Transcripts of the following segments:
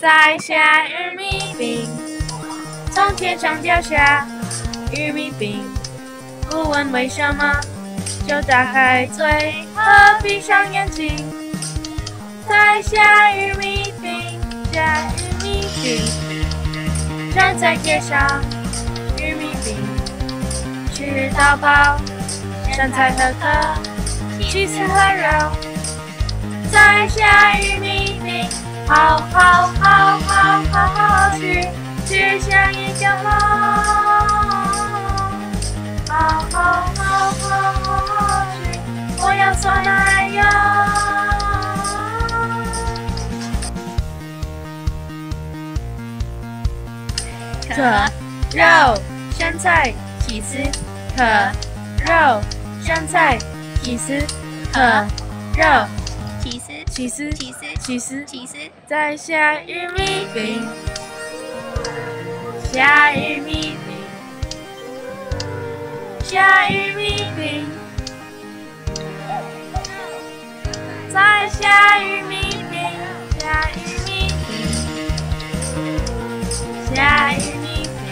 在下玉米饼，从天上掉下玉米饼，不问为什么，就打开嘴和闭上眼睛。在下玉米饼，下玉米饼，站在街上，玉米饼，吃到饱，山菜和可，起司和肉，下玉米饼。好好好好好好吃，吃像一个梦。好好好好好好吃，我要酸奶油。可肉香菜起司，可肉香菜起司，可肉起司，起司，起司，起司，在下玉米饼，下玉米饼，下玉米饼，在下玉米饼，下玉米饼，下玉米饼，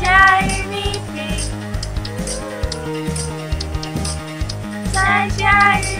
下玉米饼，在下玉。